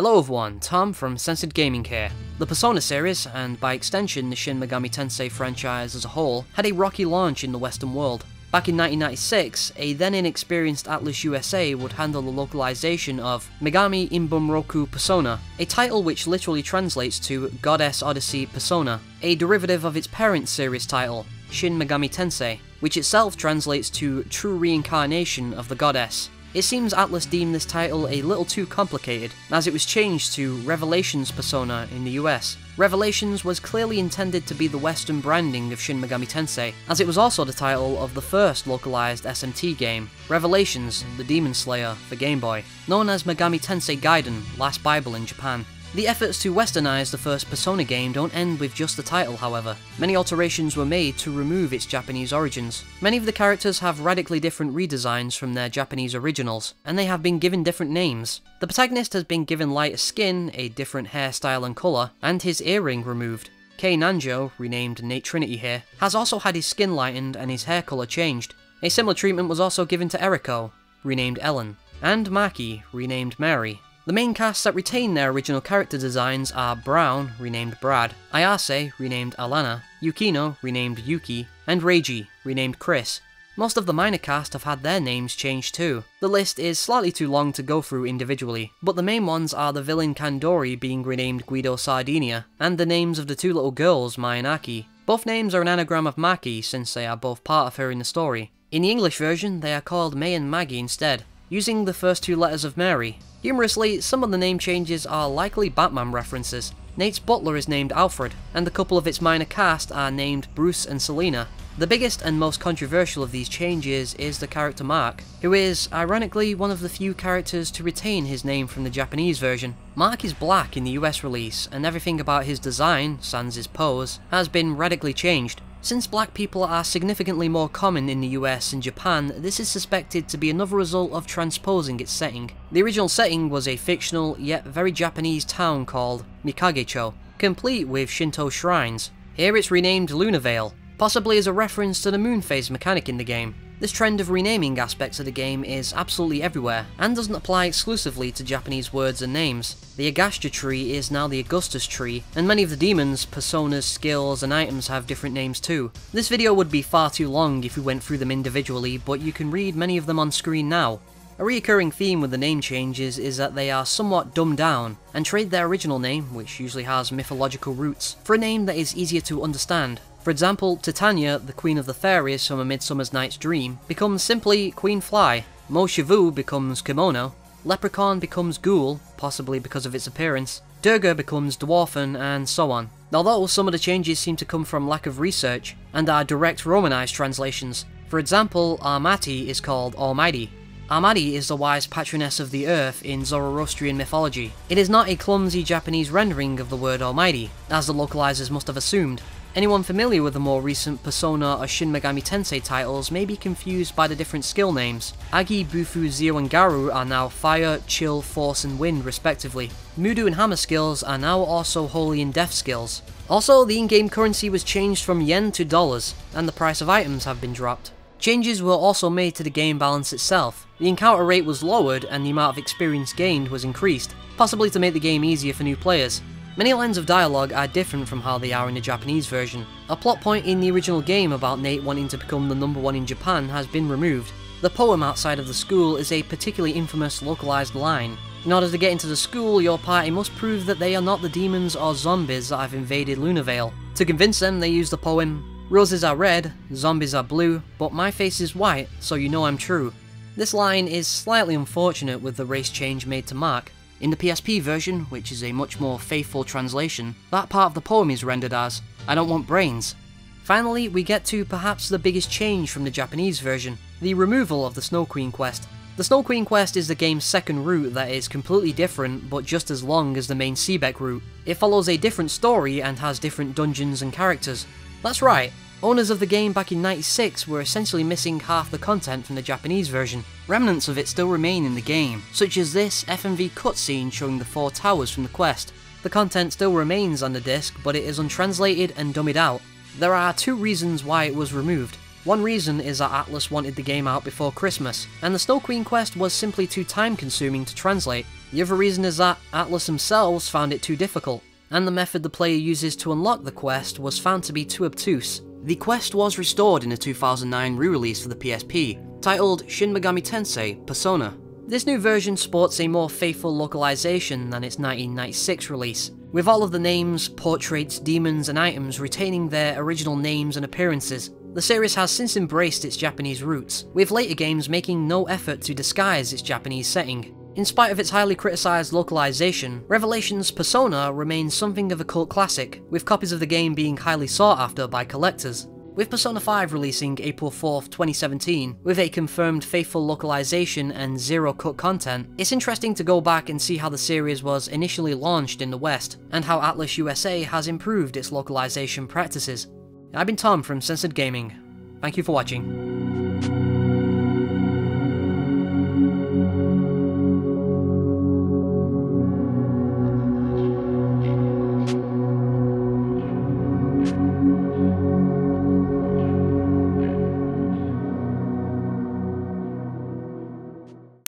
Hello everyone, Tom from Censored Gaming here. The Persona series, and by extension the Shin Megami Tensei franchise as a whole, had a rocky launch in the Western world. Back in 1996, a then inexperienced Atlus USA would handle the localization of Megami Inbunroku Persona, a title which literally translates to Goddess Odyssey Persona, a derivative of its parent series title, Shin Megami Tensei, which itself translates to True Reincarnation of the Goddess. It seems Atlus deemed this title a little too complicated, as it was changed to Revelations Persona in the US. Revelations was clearly intended to be the western branding of Shin Megami Tensei, as it was also the title of the first localized SMT game, Revelations, the Demon Slayer, for Game Boy, known as Megami Tensei Gaiden, Last Bible in Japan. The efforts to westernize the first Persona game don't end with just the title, however. Many alterations were made to remove its Japanese origins. Many of the characters have radically different redesigns from their Japanese originals, and they have been given different names. The protagonist has been given lighter skin, a different hairstyle and colour, and his earring removed. Kei Nanjo, renamed Nate Trinity here, has also had his skin lightened and his hair colour changed. A similar treatment was also given to Eriko, renamed Ellen, and Maki, renamed Mary. The main casts that retain their original character designs are Brown, renamed Brad, Ayase, renamed Alana, Yukino, renamed Yuki, and Reiji, renamed Chris. Most of the minor cast have had their names changed too. The list is slightly too long to go through individually, but the main ones are the villain Kandori being renamed Guido Sardinia, and the names of the two little girls, Mai and Aki. Both names are an anagram of Maki, since they are both part of her in the story. In the English version, they are called May and Maggie instead, using the first two letters of Mary, Humorously, some of the name changes are likely Batman references. Nate's butler is named Alfred, and a couple of its minor cast are named Bruce and Selina. The biggest and most controversial of these changes is the character Mark, who is, ironically, one of the few characters to retain his name from the Japanese version. Mark is black in the US release, and everything about his design, sans his pose, has been radically changed. Since black people are significantly more common in the US and Japan, this is suspected to be another result of transposing its setting. The original setting was a fictional, yet very Japanese town called Mikagecho, complete with Shinto shrines. Here it's renamed Lunavale, possibly as a reference to the moon phase mechanic in the game. This trend of renaming aspects of the game is absolutely everywhere, and doesn't apply exclusively to Japanese words and names. The Agastya tree is now the Augustus tree, and many of the demons, personas, skills, and items have different names too. This video would be far too long if we went through them individually, but you can read many of them on screen now. A recurring theme with the name changes is that they are somewhat dumbed down, and trade their original name, which usually has mythological roots, for a name that is easier to understand. For example, Titania, the Queen of the Fairies from A Midsummer's Night's Dream, becomes simply Queen Fly, Moshivu becomes Kimono, Leprechaun becomes Ghoul, possibly because of its appearance, Durga becomes Dwarfen, and so on. Although some of the changes seem to come from lack of research, and are direct Romanized translations. For example, Armaiti is called Almighty. Armaiti is the wise patroness of the earth in Zoroastrian mythology. It is not a clumsy Japanese rendering of the word Almighty, as the localizers must have assumed. Anyone familiar with the more recent Persona or Shin Megami Tensei titles may be confused by the different skill names. Agi, Bufu, Zio and Garu are now Fire, Chill, Force and Wind respectively. Mudo and Hama skills are now also Holy and Death skills. Also, the in-game currency was changed from yen to dollars, and the price of items have been dropped. Changes were also made to the game balance itself. The encounter rate was lowered and the amount of experience gained was increased, possibly to make the game easier for new players. Many lines of dialogue are different from how they are in the Japanese version. A plot point in the original game about Nate wanting to become the number one in Japan has been removed. The poem outside of the school is a particularly infamous localized line. In order to get into the school, your party must prove that they are not the demons or zombies that have invaded Lunavale. To convince them, they use the poem, Roses are red, zombies are blue, but my face is white, so you know I'm true. This line is slightly unfortunate with the race change made to Mark. In the PSP version, which is a much more faithful translation, that part of the poem is rendered as, I don't want brains. Finally, we get to perhaps the biggest change from the Japanese version, the removal of the Snow Queen quest. The Snow Queen quest is the game's second route that is completely different but just as long as the main SEBEC route. It follows a different story and has different dungeons and characters. That's right, Owners of the game back in 96 were essentially missing half the content from the Japanese version. Remnants of it still remain in the game, such as this FMV cutscene showing the four towers from the quest. The content still remains on the disc, but it is untranslated and dummied out. There are two reasons why it was removed. One reason is that Atlus wanted the game out before Christmas, and the Snow Queen quest was simply too time consuming to translate. The other reason is that Atlus themselves found it too difficult, and the method the player uses to unlock the quest was found to be too obtuse. The quest was restored in a 2009 re-release for the PSP, titled Shin Megami Tensei Persona. This new version sports a more faithful localization than its 1996 release, with all of the names, portraits, demons, and items retaining their original names and appearances. The series has since embraced its Japanese roots, with later games making no effort to disguise its Japanese setting. In spite of its highly criticised localization, Revelation's Persona remains something of a cult classic, with copies of the game being highly sought after by collectors. With Persona 5 releasing April 4th, 2017, with a confirmed faithful localization and zero cut content, it's interesting to go back and see how the series was initially launched in the West, and how Atlus USA has improved its localization practices. I've been Tom from Censored Gaming. Thank you for watching.